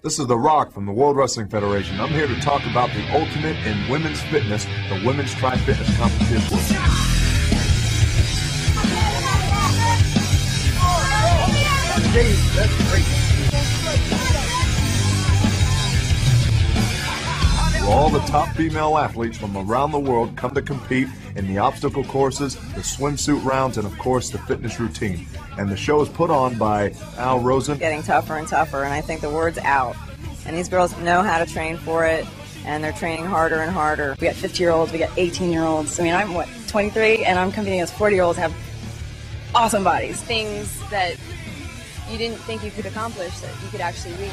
This is The Rock from the World Wrestling Federation. I'm here to talk about the ultimate in women's fitness, the Women's Tri Fitness Competition. That's great. All the top female athletes from around the world come to compete in the obstacle courses, the swimsuit rounds, and of course the fitness routine. And the show is put on by Al Rosen. Getting tougher and tougher, and I think the word's out. And these girls know how to train for it, and they're training harder and harder. We got 50 year olds, we got 18 year olds. I mean, I'm what, 23, and I'm competing as 40 year olds have awesome bodies. Things that you didn't think you could accomplish that you could actually reach.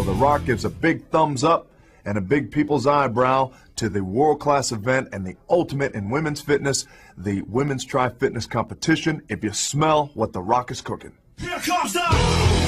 So The Rock gives a big thumbs up and a big people's eyebrow to the world class event and the ultimate in women's fitness, the Women's Tri Fitness Competition. If you smell what The Rock is cooking. Here comes the